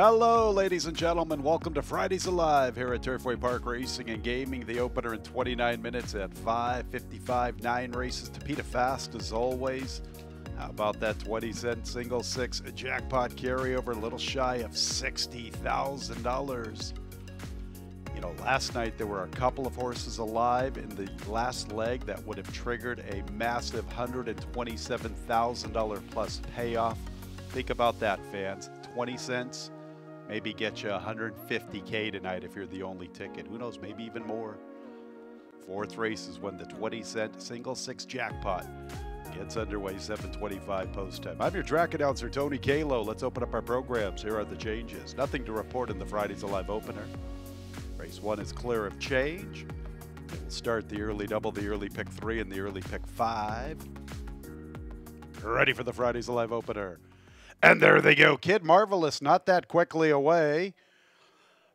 Hello, ladies and gentlemen. Welcome to Fridays Alive here at Turfway Park Racing and Gaming. The opener in 29 minutes at 5:55. Nine races to Peter Fast as always. How about that 20 cent single six jackpot carryover? A little shy of $60,000. You know, last night there were a couple of horses alive in the last leg that would have triggered a massive $127,000 plus payoff. Think about that, fans. 20 cents, maybe get you 150K tonight if you're the only ticket. Who knows, maybe even more. Fourth race is when the 20 cent single six jackpot gets underway 725 post time. I'm your track announcer, Tony Kalo. Let's open up our programs. Here are the changes. Nothing to report in the Fridays Alive opener. Race one is clear of change. It will start the early double, the early pick three, and the early pick five. Ready for the Fridays Alive opener. And there they go. Kid Marvelous not that quickly away.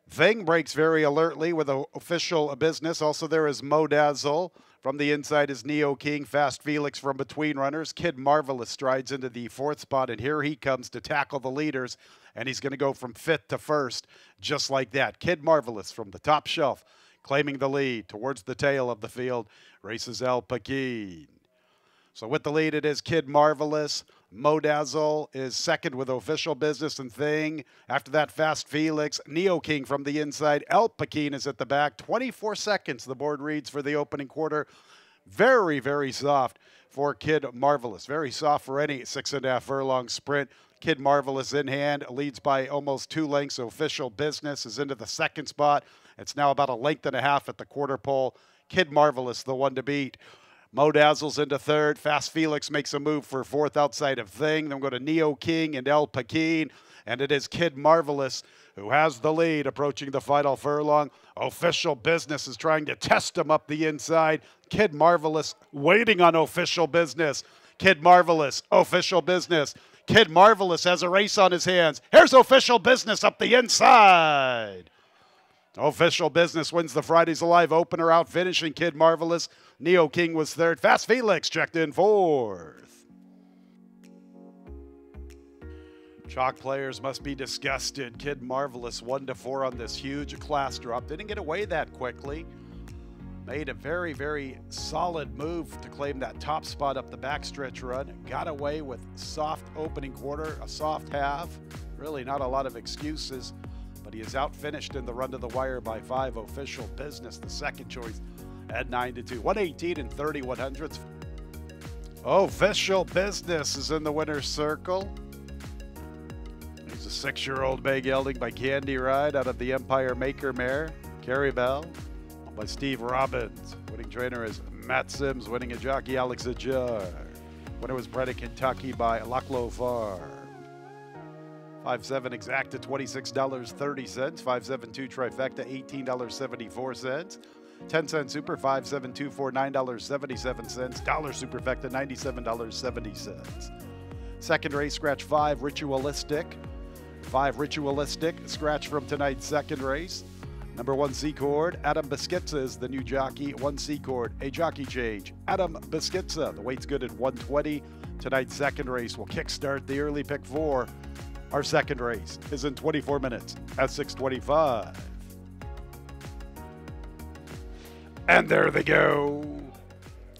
Thing breaks very alertly with official business. Also, there is Modazzle. From the inside is Neo King. Fast Felix from between runners. Kid Marvelous strides into the fourth spot, and here he comes to tackle the leaders. And he's going to go from fifth to first, just like that. Kid Marvelous from the top shelf, claiming the lead towards the tail of the field. Races El Paquin. So with the lead, it is Kid Marvelous. Modazzle is second with official business and thing. After that, Fast Felix. Neo King from the inside. El Paquin is at the back. 24 seconds, the board reads for the opening quarter. Very, very soft for Kid Marvelous. Very soft for any six and a half furlong sprint. Kid Marvelous in hand leads by almost two lengths. Official business is into the second spot. It's now about a length and a half at the quarter pole. Kid Marvelous, the one to beat. Modazzle's into third. Fast Felix makes a move for fourth outside of Thing. Then we go to Neo King and El Paquin. And it is Kid Marvelous who has the lead approaching the final furlong. Official business is trying to test him up the inside. Kid Marvelous waiting on official business. Kid Marvelous, official business. Kid Marvelous has a race on his hands. Here's official business up the inside. Official business wins the Fridays Alive opener out, finishing Kid Marvelous. Neo King was third. Fast Felix checked in fourth. Chalk players must be disgusted. Kid Marvelous one to four on this huge class drop. Didn't get away that quickly. Made a very, very solid move to claim that top spot up the backstretch run. Got away with soft opening quarter, a soft half. Really not a lot of excuses but he is outfinished in the run to the wire by five official business, the second choice at 9 to 2. 118 and 31 hundredths. Official business is in the winner's circle. He's a six year old bay gelding by Candy Ride out of the Empire Maker Mare. Carrie Bell by Steve Robbins. Winning trainer is Matt Sims. Winning a jockey Alex Achard. Winner was bred in Kentucky by Locklow Farm. 5-7 exacta $26.30. 5-7-2 trifecta $18.74. 10 cent super 5724 $9.77. Dollar superfecta $97.70. Second race scratch 5 ritualistic. 5 ritualistic scratch from tonight's second race. Number 1 C chord Adam Beschizza is the new jockey. 1 C chord a jockey change. Adam Beschizza. The weight's good at 120. Tonight's second race will kickstart the early pick 4 our second race is in 24 minutes at 625. And there they go.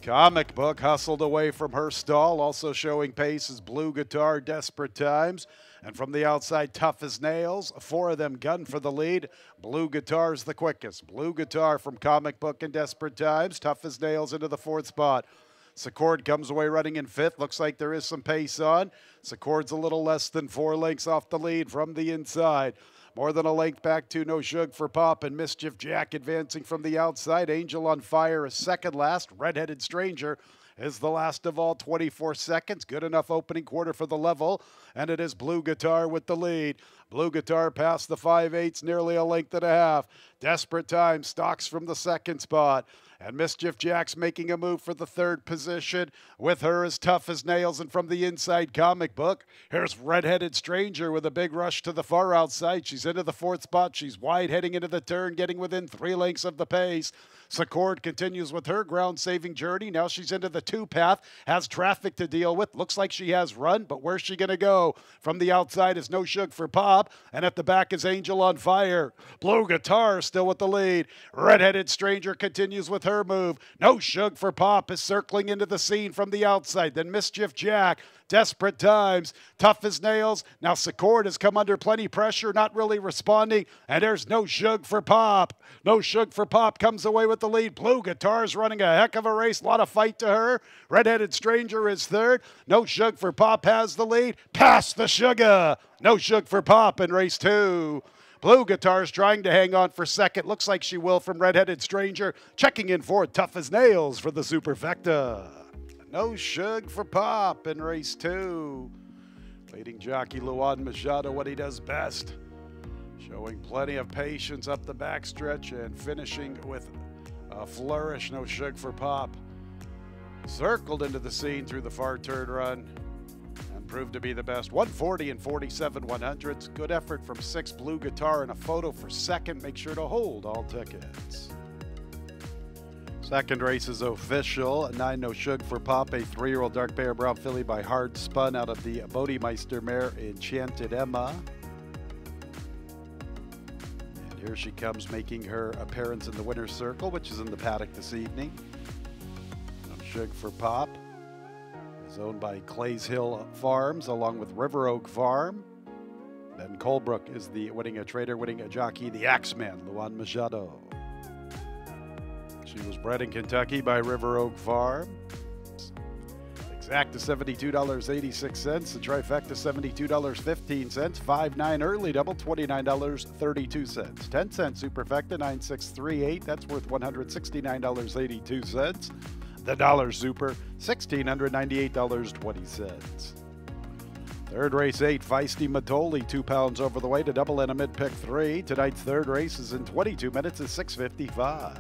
Comic book hustled away from her stall, also showing pace is Blue Guitar, Desperate Times. And from the outside, tough as nails. Four of them gun for the lead. Blue Guitar's the quickest. Blue Guitar from Comic Book and Desperate Times. Tough as nails into the fourth spot. Secord comes away running in fifth. Looks like there is some pace on. Secord's a little less than four lengths off the lead from the inside. More than a length back to No Shug for Pop and Mischief Jack advancing from the outside. Angel on fire, a second last. Redheaded Stranger is the last of all 24 seconds. Good enough opening quarter for the level. And it is Blue Guitar with the lead. Blue Guitar past the 5 eighths, nearly a length and a half. Desperate time, stocks from the second spot. And Mischief Jack's making a move for the third position. With her as tough as nails and from the inside comic book. Here's Redheaded Stranger with a big rush to the far outside. She's into the fourth spot. She's wide heading into the turn, getting within three lengths of the pace. Secord continues with her ground saving journey. Now she's into the two path, has traffic to deal with. Looks like she has run, but where's she going to go? From the outside is No Shug for Pop. And at the back is Angel on Fire. Blue Guitar still with the lead. Redheaded Stranger continues with her move. No Shug for Pop is circling into the scene from the outside. Then Mischief Jack desperate times, tough as nails. Now Secord has come under plenty pressure, not really responding, and there's no Shug for Pop. No Shug for Pop comes away with the lead. Blue Guitar's running a heck of a race, a lot of fight to her. Redheaded Stranger is third. No Shug for Pop has the lead. Pass the Sugar. No Shug for Pop in race two. Blue Guitar's trying to hang on for second. Looks like she will from Redheaded Stranger. Checking in for Tough as Nails for the Superfecta. No Shug for Pop in race two. Leading jockey Luan Machado what he does best. Showing plenty of patience up the backstretch and finishing with a flourish. No Shug for Pop. Circled into the scene through the far turn run proved to be the best. 140 and 47 100s. Good effort from six Blue Guitar and a photo for second. Make sure to hold all tickets. Second race is official. Nine No Shug for Pop, a three year old dark bear brown filly by Hard Spun out of the Bodemeister mare Enchanted Emma. And here she comes making her appearance in the winner's circle, which is in the paddock this evening. No Shug for Pop is owned by Clays Hill Farms along with River Oak Farm. Ben Colebrook is the winning a trader, winning a jockey, the Axeman, Luan Machado. She was bred in Kentucky by River Oak Farm. Exact Exacta $72.86. The trifecta $72.15. 5 9 early double $29.32. 10 cent superfecta 9638. That's worth $169.82. The dollar super $1,698.20. Third race eight, Feisty Matoli, two pounds over the way to double in a mid pick three. Tonight's third race is in 22 minutes at 655.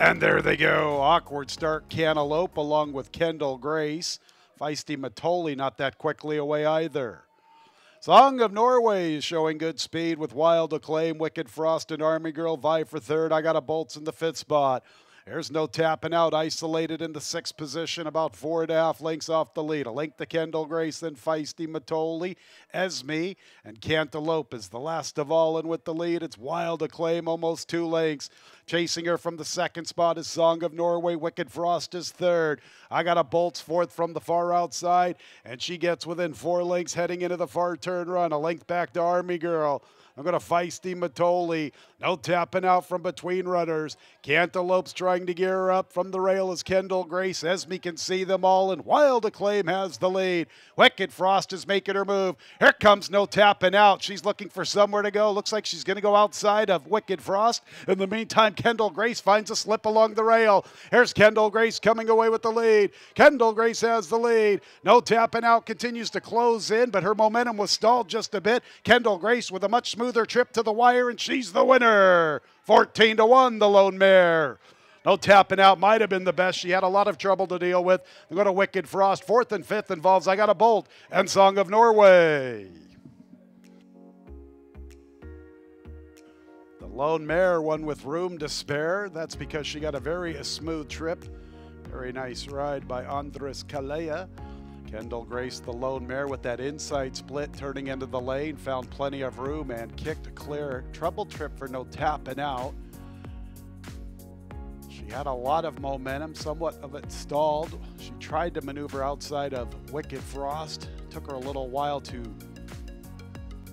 And there they go. Awkward start, Cantaloupe, along with Kendall Grace. Feisty Matoli not that quickly away either. Song of Norway is showing good speed with Wild Acclaim, Wicked Frost, and Army Girl vie for third. I got a Bolts in the fifth spot. There's no tapping out, isolated in the sixth position, about four and a half lengths off the lead. A length to Kendall Grace, then Feisty Matoli, Esme, and Cantaloupe is the last of all. And with the lead, it's Wild Acclaim, almost two lengths. Chasing her from the second spot is Song of Norway. Wicked Frost is third. I got a Bolts fourth from the far outside, and she gets within four lengths heading into the far turn run. A length back to Army Girl. I'm going to feisty Matoli. No tapping out from between runners. Cantaloupe's trying to gear up from the rail as Kendall Grace. Esme can see them all, and Wild Acclaim has the lead. Wicked Frost is making her move. Here comes no tapping out. She's looking for somewhere to go. Looks like she's going to go outside of Wicked Frost. In the meantime, Kendall Grace finds a slip along the rail. Here's Kendall Grace coming away with the lead. Kendall Grace has the lead. No tapping out continues to close in, but her momentum was stalled just a bit. Kendall Grace with a much smoother trip to the wire, and she's the winner. 14 to 1, the lone mare. No tapping out might have been the best. She had a lot of trouble to deal with. They go to Wicked Frost. Fourth and fifth involves I Got a Bolt and Song of Norway. The lone mare won with room to spare. That's because she got a very smooth trip. Very nice ride by Andres Calleja. Kendall Grace, the lone mare, with that inside split turning into the lane, found plenty of room and kicked clear. Trouble trip for no tapping out. She had a lot of momentum, somewhat of it stalled. She tried to maneuver outside of Wicked Frost. Took her a little while to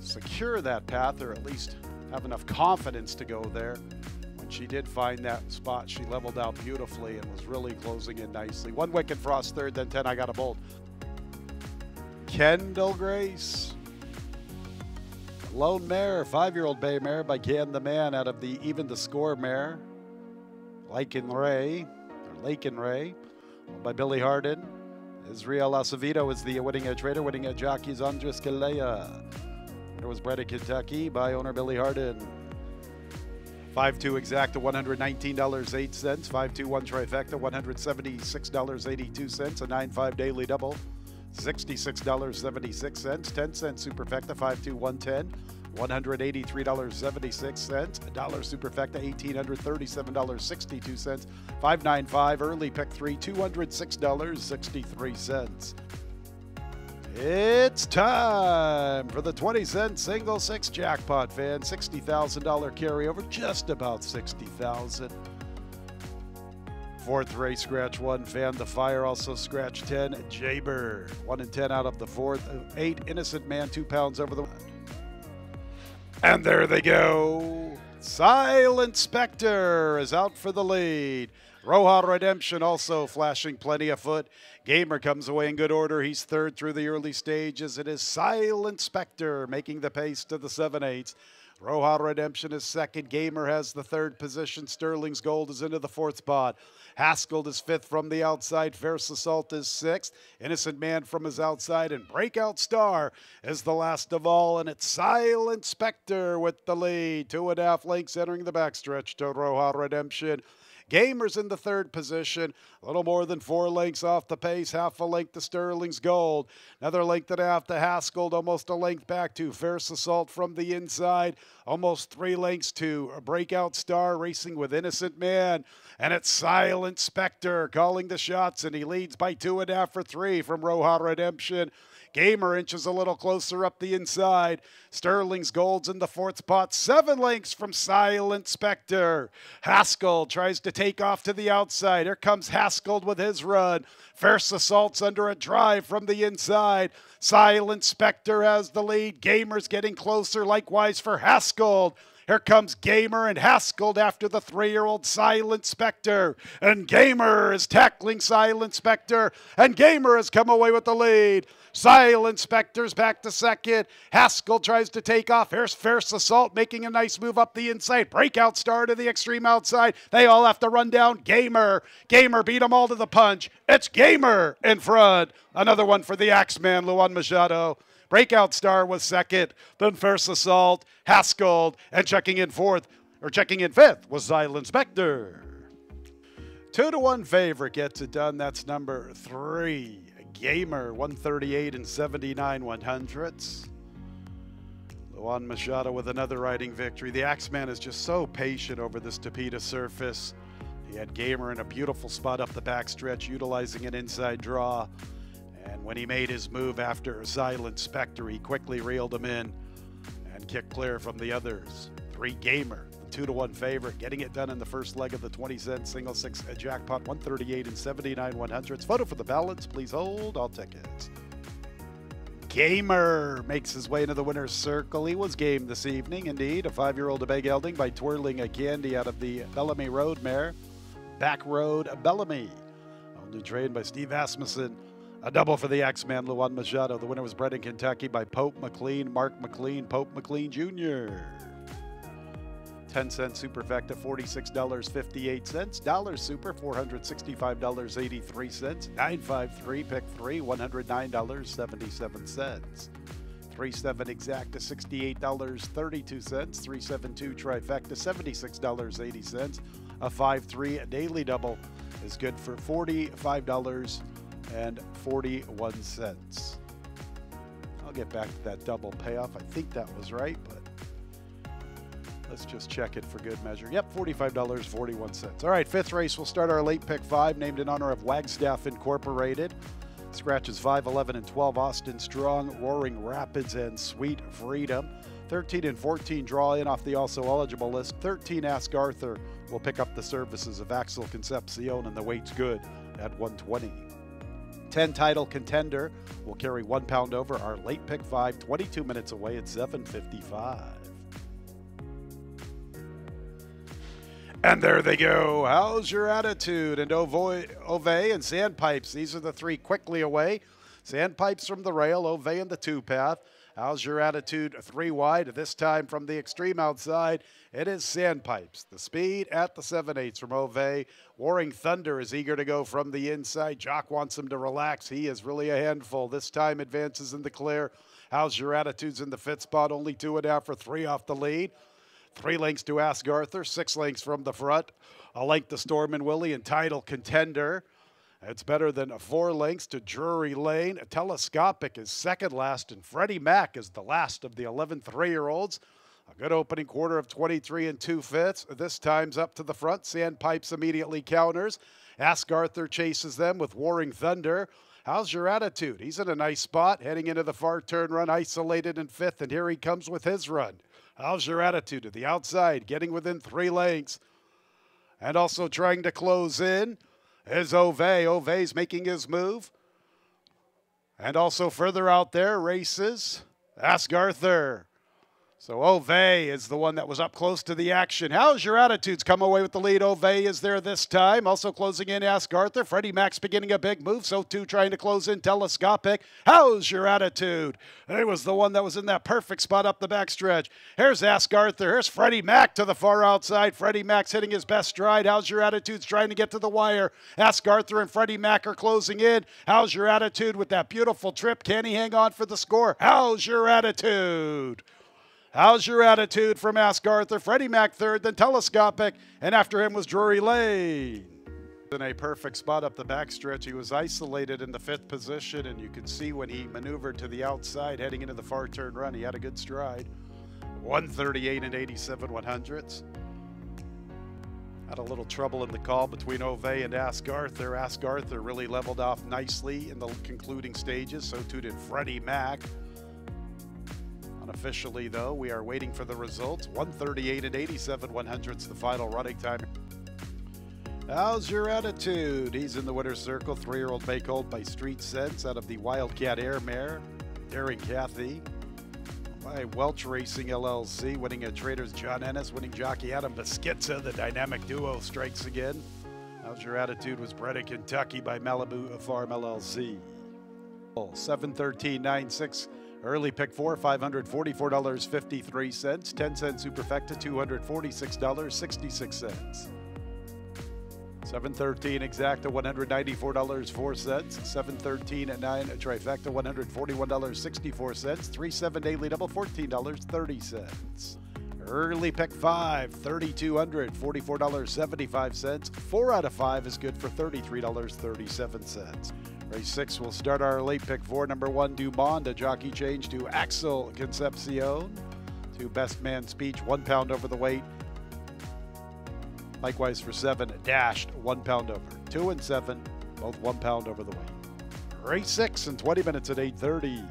secure that path, or at least have enough confidence to go there. When she did find that spot, she leveled out beautifully and was really closing in nicely. One Wicked Frost third, then 10 I Got a Bolt. Kendall Grace. Lone Mare, five-year-old bay mare by Can the Man out of the Even the Score mare. Lake and Ray, or Lake and Ray, by Billy Hardin. Israel Acevedo is the winning edge trader, winning edge jockeys Andres Calleja. It was bred in Kentucky by owner Billy Hardin. 5-2 exacta, $119.08. 5-2-1 trifecta, $176.82. A 9-5 daily double. $66.76, 10 cents superfecta, 52110, $183.76, a dollar superfecta, $1,837.62, 595 early pick three, $206.63. It's time for the 20 cent single six jackpot fan. $60,000 carryover, just about 60,000. Fourth race, scratch one. Fan the fire, also scratch 10. Jaber. one and 10 out of the fourth. Eight, innocent man, two pounds over the. And there they go. Silent Spectre is out for the lead. Roja Redemption also flashing plenty of foot. Gamer comes away in good order. He's third through the early stages. It is Silent Spectre making the pace to the 7 8s. Roja Redemption is second. Gamer has the third position. Sterling's Gold is into the fourth spot. Haskell is fifth from the outside. Fierce Assault is sixth. Innocent Man from his outside. And Breakout Star is the last of all. And it's Silent Spectre with the lead. Two and a half lengths entering the backstretch to Roja Redemption. Gamers in the third position, a little more than four lengths off the pace, half a length to Sterling's Gold, another length and a half to Haskell, almost a length back to Fierce Assault from the inside, almost three lengths to a Breakout Star racing with Innocent Man, and it's Silent Spectre calling the shots, and he leads by two and a half for three from Roja Redemption. Gamer inches a little closer up the inside. Sterling's Gold's in the fourth spot, seven lengths from Silent Spectre. Haskell tries to take off to the outside. Here comes Haskell with his run. Fierce Assault's under a drive from the inside. Silent Spectre has the lead. Gamer's getting closer, likewise for Haskell. Here comes Gamer and Haskell after the three year old Silent Spectre. And Gamer is tackling Silent Spectre. And Gamer has come away with the lead. Silent Spectre's back to second. Haskell tries to take off. Here's Fierce Assault making a nice move up the inside. Breakout star to the extreme outside. They all have to run down. Gamer. Gamer beat them all to the punch. It's Gamer in front. Another one for the Axeman, Luan Machado. Breakout Star was second, then First Assault, Haskell, and checking in fourth, or checking in fifth was Silent Spectre. Two to one favorite gets it done. That's number three. Gamer, 138 and 79 one hundredths. Luan Machado with another riding victory. The Axeman is just so patient over this Tapeta surface. He had Gamer in a beautiful spot up the backstretch, utilizing an inside draw. When he made his move after Silent Spectre, he quickly reeled him in and kicked clear from the others. Three Gamer, two to one favorite, getting it done in the first leg of the 20 cent single six jackpot, 138 and 79 one hundredths. Photo for the balance, please hold all tickets. Gamer makes his way into the winner's circle. He was game this evening, indeed. A five year old a big gelding by twirling a candy out of the Bellamy Road mare. Back Road Bellamy. All new trained by Steve Asmussen. A double for the X-Man, Luan Machado. The winner was bred in Kentucky by Pope McLean, Mark McLean, Pope McLean Jr. 10 cent superfecta, $46.58. Dollar super, $465.83. 953 pick 3, $109.77. 37 exacta, $68.32. 372 trifecta, $76.80. A 5-3 daily double is good for $45 and 41 cents. I'll get back to that double payoff. I think that was right, but let's just check it for good measure. Yep, $45.41. All right, fifth race, we'll start our late pick five, named in honor of Wagstaff Incorporated. Scratches 5, 11, and 12, Austin Strong, Roaring Rapids, and Sweet Freedom. 13 and 14 draw in off the also eligible list. 13 Ask Arthur will pick up the services of Axel Concepcion, and the weight's good at 120. 10 title contender will carry one pound over our late pick five, 22 minutes away at 755. And there they go. How's your attitude? And Ove and Sandpipes. These are the three quickly away. Sandpipes from the rail, Ove in the two path. How's your attitude? Three wide. This time from the extreme outside, it is Sandpipes. The speed at the 7 8s from Ove. Warring Thunder is eager to go from the inside. Jock wants him to relax. He is really a handful. This time advances in the clear. How's your attitudes in the fifth spot? Only two and a half for three off the lead. Three lengths to Ask Arthur, six lengths from the front. A length to Storm and Willie and title contender. It's better than four lengths to Drury Lane. Telescopic is second last, and Freddie Mac is the last of the 11 three year olds. A good opening quarter of 23 and two fifths. This time's up to the front. Sandpipes immediately counters. Ask Arthur chases them with Warring Thunder. How's your attitude? He's in a nice spot, heading into the far turn run, isolated in fifth, and here he comes with his run. How's your attitude to the outside, getting within three lengths, and also trying to close in is Ove. Ove's making his move. And also further out there races Ask Arthur. So Ove is the one that was up close to the action. How's your attitudes? Come away with the lead. Ove is there this time. Also closing in, Ask Arthur. Freddie Mac's beginning a big move. So too trying to close in telescopic. How's your attitude? It was the one that was in that perfect spot up the backstretch. Here's Ask Arthur. Here's Freddie Mac to the far outside. Freddie Mac's hitting his best stride. How's your attitudes trying to get to the wire? Ask Arthur and Freddie Mac are closing in. How's your attitude with that beautiful trip? Can he hang on for the score? How's your attitude? How's your attitude from Ask Arthur? Freddie Mac third, then telescopic, and after him was Drury Lane. In a perfect spot up the backstretch, he was isolated in the fifth position, and you could see when he maneuvered to the outside heading into the far turn run, he had a good stride. 138 and 87 100ths. Had a little trouble in the call between Ove and Ask Arthur. Ask Arthur really leveled off nicely in the concluding stages, so too did Freddie Mac. Unofficially, though, we are waiting for the results. 138 and 87 100ths the final running time. How's your attitude? He's in the winner's circle. Three-year-old make hold by Street Sense out of the Wildcat Heir Mare. Daring Kathy by Welch Racing LLC, winning a Traders John Ennis, winning jockey Adam Beschizza. The dynamic duo strikes again. How's your attitude? Was bred in Kentucky by Malibu Farm LLC. 713.96. Early pick four, $544.53. 10 cent superfecta, $246.66. 713 exacta, $194.04. 713 at 9 trifecta, $141.64. 37 daily double, $14.30. Early pick five, $3,200, $44.75. Four out of five is good for $33.37. Race six will start our late pick four. Number one, Dumont, a jockey change to Axel Concepcion. To Best Man Speech, one pound over the weight. Likewise for seven, Dashed, one pound over. Two and seven, both one pound over the weight. Race six in 20 minutes at 8.30.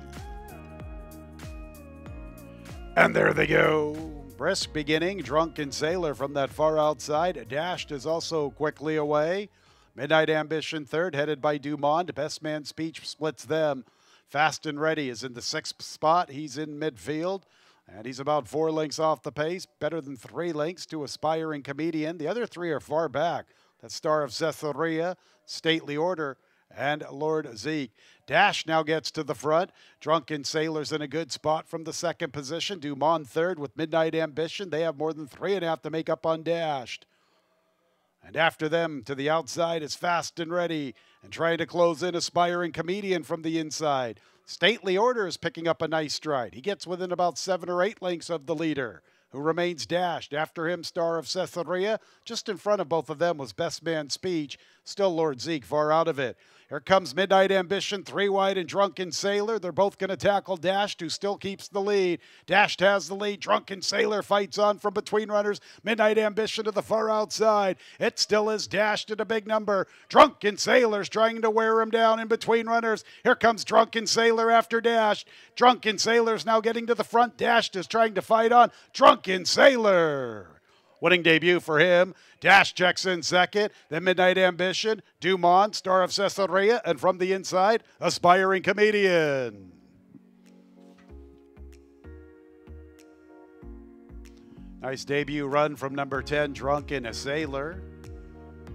And there they go. Brisk beginning, Drunken Sailor from that far outside. Dashed is also quickly away. Midnight Ambition third, headed by Dumont. Best Man Speech splits them. Fast and Ready is in the sixth spot. He's in midfield. And he's about four lengths off the pace, better than three lengths to Aspiring Comedian. The other three are far back. That Star of Caesarea, Stately Order, and Lord Zeke. Dash now gets to the front. Drunken Sailors in a good spot from the second position. Dumont third with Midnight Ambition. They have more than three and a half to make up on Dashed. And after them, to the outside is Fast and Ready, and trying to close in Aspiring Comedian from the inside. Stately Order is picking up a nice stride. He gets within about seven or eight lengths of the leader, who remains dashed. After him, Star of Caesarea. Just in front of both of them was Best Man Speech. Still Lord Zeke far out of it. Here comes Midnight Ambition, three wide and Drunken Sailor. They're both going to tackle Dashed, who still keeps the lead. Dashed has the lead. Drunken Sailor fights on from between runners. Midnight Ambition to the far outside. It still is Dashed at a big number. Drunken Sailor's trying to wear him down in between runners. Here comes Drunken Sailor after Dashed. Drunken Sailor's now getting to the front. Dashed is trying to fight on. Drunken Sailor. Winning debut for him. Dash checks in second. Then Midnight Ambition, Dumont, Star of Caesarea, and from the inside, Aspiring Comedian. Nice debut run from number 10, Drunken Sailor.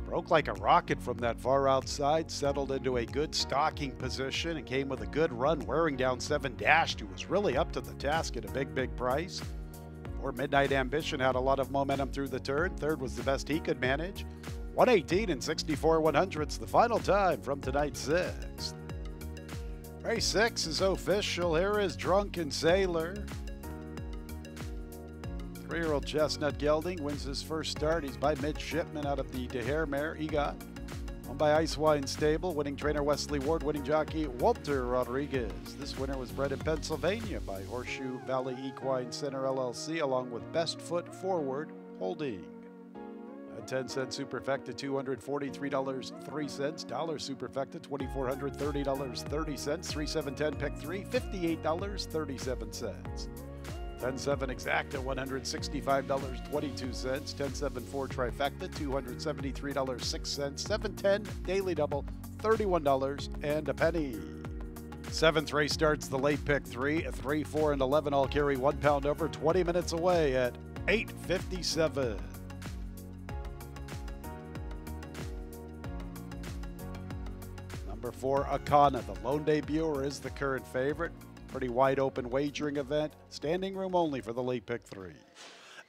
Broke like a rocket from that far outside, settled into a good stalking position, and came with a good run, wearing down 7 Dash, who was really up to the task at a big, big price or Midnight Ambition had a lot of momentum through the turn. Third was the best he could manage. 118 and 64 100ths, the final time from tonight's sixth. Race six is official. Here is Drunken Sailor. Three-year-old Chestnut Gelding wins his first start. He's by midshipman out of the Dehere mare, EGOT. Owned by Ice Wine Stable, winning trainer Wesley Ward, winning jockey Walter Rodriguez. This winner was bred in Pennsylvania by Horseshoe Valley Equine Center LLC, along with Best Foot Forward Holding. A 10 cent superfecta, $243.03. Dollar superfecta, $2,430.30. 3710 pick 3, $58.37. 10-7 exacta, $165.22. 10-7 4 trifecta, $273.06. 7-10 daily double, $31 and a penny. Seventh race starts the late pick three. Three, four, and 11 all carry one pound over 20 minutes away at 857. Number four, Akana. The lone debuter is the current favorite. Pretty wide open wagering event. Standing room only for the late pick three.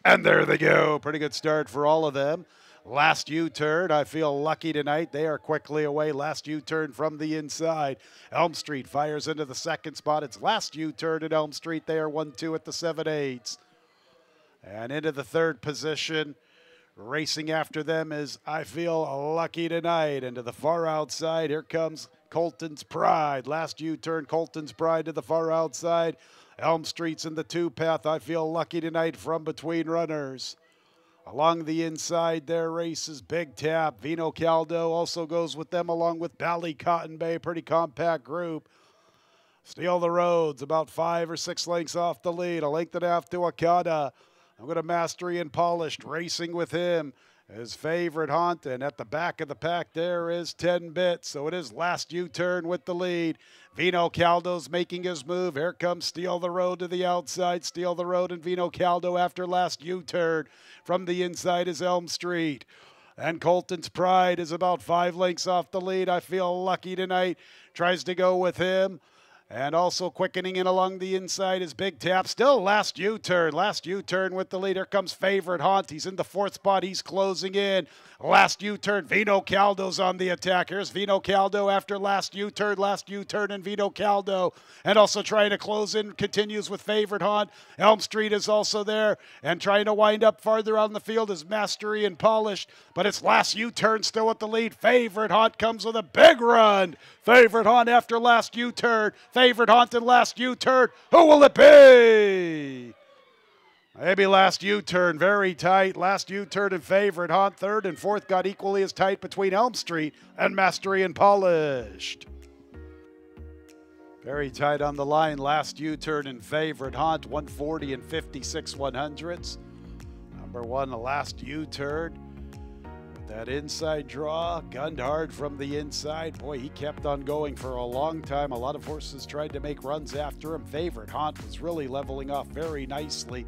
And there they go. Pretty good start for all of them. Last U turn. I feel lucky tonight. They are quickly away. Last U turn from the inside. Elm Street fires into the second spot. It's last U turn at Elm Street. They are 1 2 at the 7 8s. And into the third position. Racing after them is I Feel Lucky Tonight. And to the far outside, here comes Colton's Pride. Last U turn, Colton's Pride to the far outside. Elm Street's in the two path. I Feel Lucky Tonight from between runners. Along the inside, there races Big Tap. Vino Caldo also goes with them, along with Bally Cotton Bay. Pretty compact group. Steal the roads, about five or six lengths off the lead. A length and a half to Akada. I'm going to Mastery and Polished racing with him. His favorite haunt, and at the back of the pack there is 10 bits. So it is last U turn with the lead. Vino Caldo's making his move. Here comes Steal the Road to the outside. Steal the Road and Vino Caldo after last U turn. From the inside is Elm Street. And Colton's Pride is about five lengths off the lead. I feel lucky tonight. Tries to go with him. And also quickening in along the inside is Big Tap. Still last U turn. Last U turn with the leader comes Favorite Haunt. He's in the fourth spot. He's closing in. Last U turn. Vino Caldo's on the attack. Here's Vino Caldo after last U turn. Last U turn and Vino Caldo. And also trying to close in. Continues with Favorite Haunt. Elm Street is also there. And trying to wind up farther on the field is Mastery and Polished. But it's last U turn still at the lead. Favorite Haunt comes with a big run. Favorite Haunt after last U turn. Favorite Haunt and last U turn. Who will it be? Maybe last U turn, very tight. Last U turn in favorite. Haunt third and fourth got equally as tight between Elm Street and Mastery and Polished. Very tight on the line. Last U turn in favorite. Haunt 140 and 56 100s. Number one, the last U turn. That inside draw, gunned hard from the inside. Boy, he kept on going for a long time. A lot of horses tried to make runs after him. Favorite Haunt was really leveling off very nicely.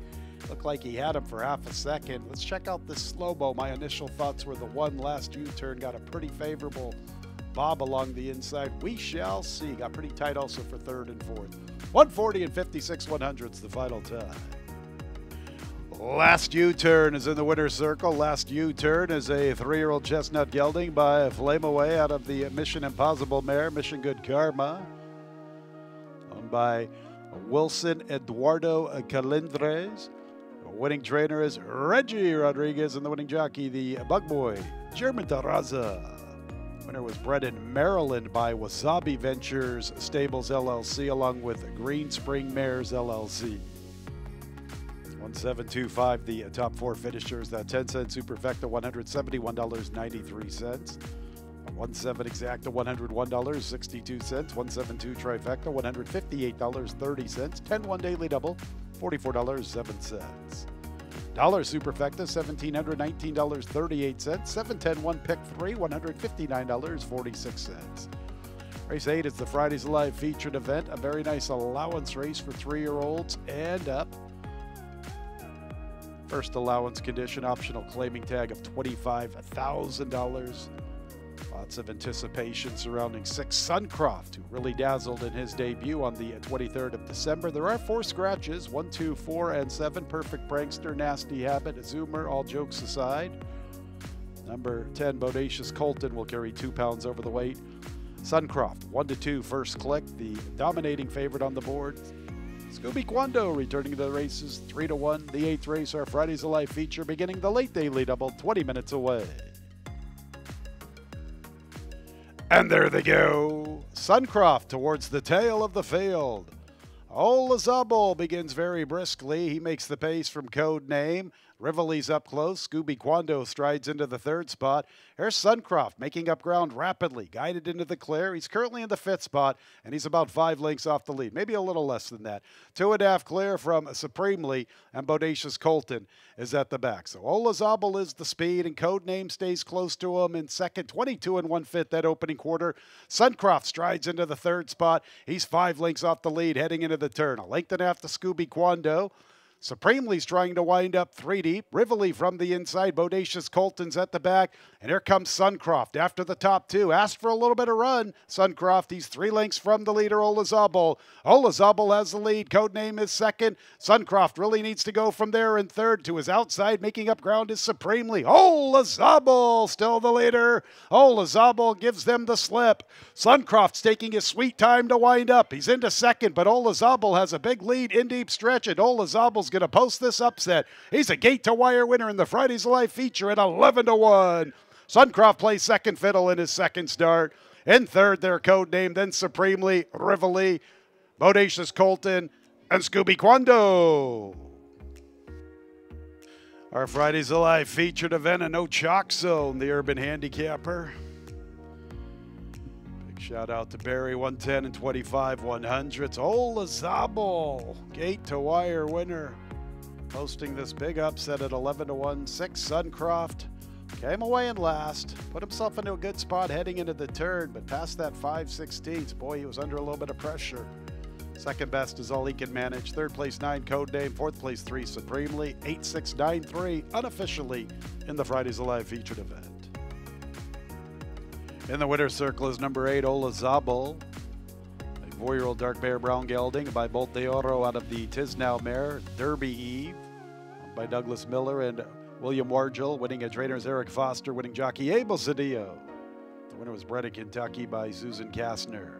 Looked like he had him for half a second. Let's check out this slow mo. My initial thoughts were the one last U turn got a pretty favorable bob along the inside. We shall see. Got pretty tight also for third and fourth. 140 and 56 100s the final time. Last U turn is in the winner's circle. Last U turn is a three year old chestnut gelding by Flame Away out of the Mission Impossible mare, Mission Good Karma. Owned by Wilson Eduardo Calindres. Winning trainer is Reggie Rodriguez, and the winning jockey, the Bug Boy, German Taraza. Winner was bred in Maryland by Wasabi Ventures Stables LLC, along with Green Spring Mares LLC. 1725, the top four finishers. That 10 cent superfecta, $171.93. 17 exacta, $101.62. 172 trifecta, $158.30. 10 one daily double, $44.07. Dollar superfecta, $1,719.38. 710 one pick three, $159.46. Race 8 is the Fridays Live featured event, a very nice allowance race for three year olds and up. First allowance condition, optional claiming tag of $25,000. Lots of anticipation surrounding Six Suncroft, who really dazzled in his debut on the 23rd of December. There are four scratches one, two, four, and seven. Perfect Prankster, Nasty Habit, Zoomer, all jokes aside. Number 10, Bodacious Colton, will carry two pounds over the weight. Suncroft, one to two, first click, the dominating favorite on the board. Scooby Quando returning to the races 3 to 1. The eighth race, our Fridays Alive feature, beginning the late daily double 20 minutes away. And there they go. Suncroft towards the tail of the field. Olazabal begins very briskly. He makes the pace from code name. Rivoli's up close. Scooby Quando strides into the third spot. Here's Suncroft making up ground rapidly, guided into the clear. He's currently in the fifth spot, and he's about five lengths off the lead, maybe a little less than that. Two and a half clear from Supremely, and Bodacious Colton is at the back. So Olazabal is the speed, and Codename stays close to him in second, 22 and one fifth that opening quarter. Suncroft strides into the third spot. He's five lengths off the lead heading into the turn. A length and a half to Scooby Quando. Supremely's trying to wind up three deep. Rivoli from the inside. Bodacious Colton's at the back. And here comes Suncroft after the top two. Asked for a little bit of run. Suncroft, he's three lengths from the leader, Olazabal. Olazabal has the lead. Codename is second. Suncroft really needs to go from there in third to his outside. Making up ground is Supremely. Olazabal still the leader. Olazabal gives them the slip. Suncroft's taking his sweet time to wind up. He's into second, but Olazabal has a big lead in deep stretch, and Olazabal's going to post this upset. He's a gate to wire winner in the Fridays Live feature at 11 to 1. Suncroft plays second fiddle in his second start. In third, their code name, then Supremely, Rivoli, Bodacious Colton, and Scooby Quando. Our Fridays Alive featured event, in zone, the Urban Handicapper. Shout out to Barry, 110 and 25 100s. Olazabal, gate to wire winner. Posting this big upset at 11 to 1. Six Suncroft came away in last. Put himself into a good spot heading into the turn, but past that 5 16s, boy, he was under a little bit of pressure. Second best is all he can manage. Third place, nine code name. Fourth place, three supremely. Eight, six, nine, three, unofficially in the Fridays Alive featured event. In the winner's circle is number eight, Olazabal. A four-year-old dark bear brown gelding by Bolt de Oro out of the Tiznow mare, Derby Eve, by Douglas Miller and William Wargel, winning at trainers Eric Foster, winning jockey Abel Cedillo. The winner was bred in Kentucky by Susan Kastner.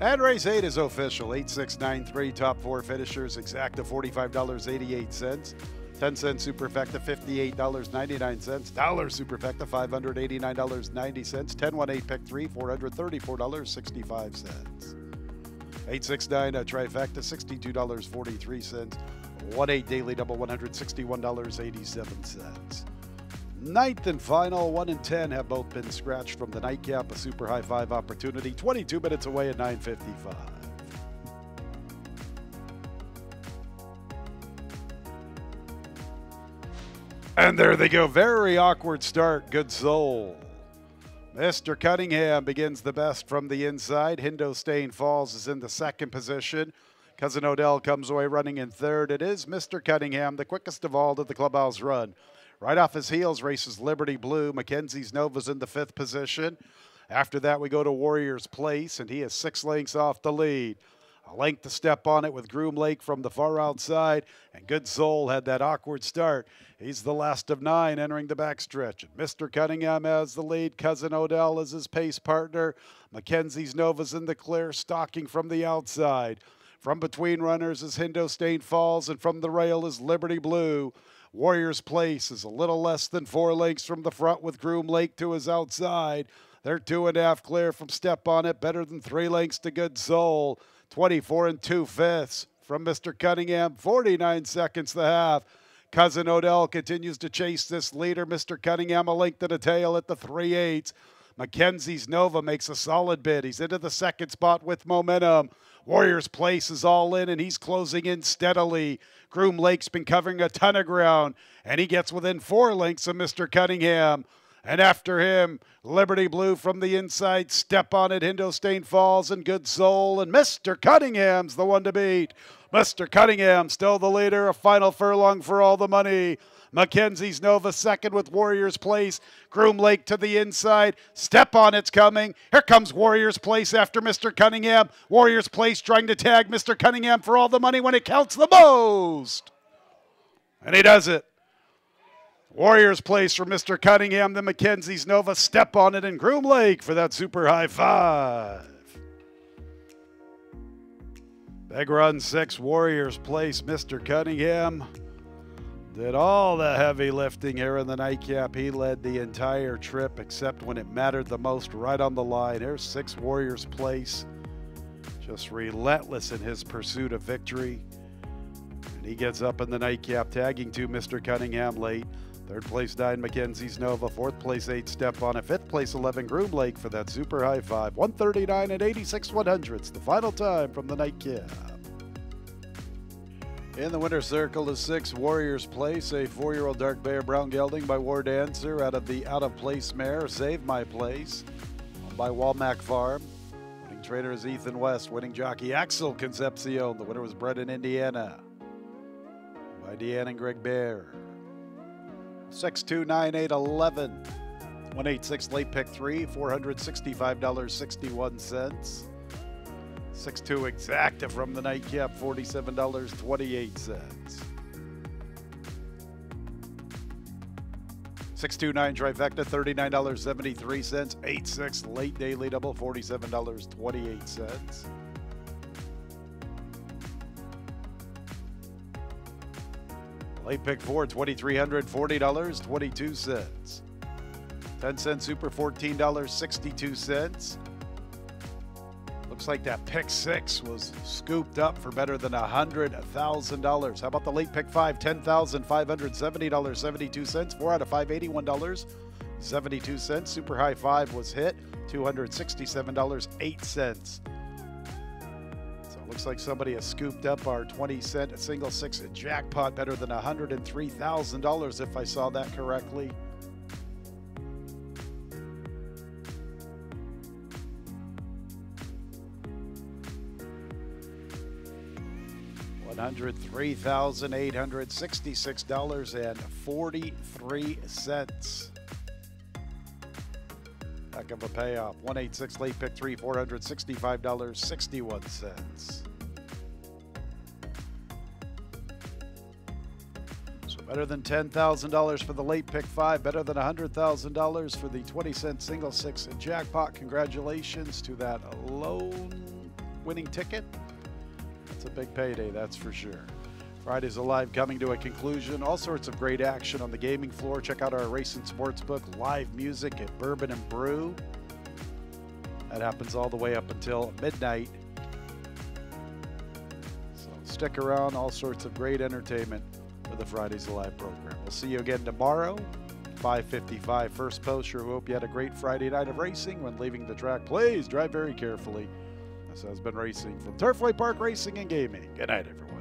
And race 8 is official. 8693 top four finishers exact exacta $45.88. 10 cent superfecta $58.99. Dollar superfecta $589.90. 10 1 8 pick 3 $434.65. 869 a uh, trifecta $62.43. 1 8 daily double $161.87. Ninth and final, 1 and 10 have both been scratched from the nightcap, a super high five opportunity, 22 minutes away at 955. And there they go. Very awkward start. Good soul. Mr. Cunningham begins the best from the inside. Hindostain Falls is in the second position. Cousin Odell comes away running in third. It is Mr. Cunningham, the quickest of all to the clubhouse run. Right off his heels races Liberty Blue. Mackenzie's Nova's in the fifth position. After that, we go to Warriors Place, and he is six lengths off the lead. A length to step on it with Groom Lake from the far outside, and Good Soul had that awkward start. He's the last of nine entering the backstretch. And Mr. Cunningham has the lead. Cousin Odell is his pace partner. Mackenzie's Nova's in the clear, stalking from the outside. From between runners is Hindostain Falls, and from the rail is Liberty Blue. Warriors Place is a little less than four lengths from the front with Groom Lake to his outside. They're two and a half clear from Step on It, better than three lengths to Good Soul. 24 and two fifths from Mr. Cunningham, 49 seconds the half. Cousin Odell continues to chase this leader. Mr. Cunningham a length and a tail at the 3 8. Mackenzie's Nova makes a solid bid. He's into the second spot with momentum. Warriors Place is all in, and he's closing in steadily. Groom Lake's been covering a ton of ground, and he gets within four lengths of Mr. Cunningham. And after him, Liberty Blue from the inside. Step on it, Hindostain Falls and Good Soul. And Mr. Cunningham's the one to beat. Mr. Cunningham still the leader. A final furlong for all the money. Mackenzie's Nova second with Warriors Place. Groom Lake to the inside. Step on it's coming. Here comes Warriors Place after Mr. Cunningham. Warriors Place trying to tag Mr. Cunningham for all the money when it counts the most. And he does it. Warriors Place for Mr. Cunningham. The Mackenzie's Nova step on it in Groom Lake for that super high five. Big run six, Warriors Place, Mr. Cunningham. Did all the heavy lifting here in the nightcap. He led the entire trip except when it mattered the most, right on the line. There's six Warriors Place. Just relentless in his pursuit of victory. And he gets up in the nightcap, tagging to Mr. Cunningham late. Third place, nine Mackenzie's Nova. Fourth place, eight Step on a Fifth place, 11 Groom Lake for that super high five. 139 and 86 one hundredths. The final time from the nightcap. In the winner's circle is six Warriors Place, a four year old dark bear brown gelding by War Dancer out of the out of place mare, Save My Place, by Walmack Farm. Winning trainer is Ethan West, winning jockey Axel Concepcion. The winner was bred in Indiana by Deanne and Greg Bear. 629811. 186 late pick three, $465.61. 6-2 exacta from the nightcap, $47.28. 629 trifecta, $39.73. 8-6 late daily double, $47.28. Late pick four, $2,340, 22 cents. 10 cent super, $14.62. Looks like that pick six was scooped up for better than $100,000. How about the late pick five? $10,570.72. Four out of five, $81.72. Super high five was hit, $267.08. Looks like somebody has scooped up our 20 cent single six jackpot better than $103,000 if I saw that correctly. $103,866.43. Heck of a payoff. 186 late pick three, $465.61. So better than $10,000 for the late pick five, better than $100,000 for the 20 cent single six jackpot. Congratulations to that lone winning ticket. It's a big payday, that's for sure. Friday's Alive coming to a conclusion. All sorts of great action on the gaming floor. Check out our Racing Sportsbook live music at Bourbon and Brew. That happens all the way up until midnight. So stick around. All sorts of great entertainment for the Fridays Alive program. We'll see you again tomorrow. 555 first post. Sure hope you had a great Friday night of racing. When leaving the track, please drive very carefully. This has been Racing from Turfway Park Racing and Gaming. Good night, everyone.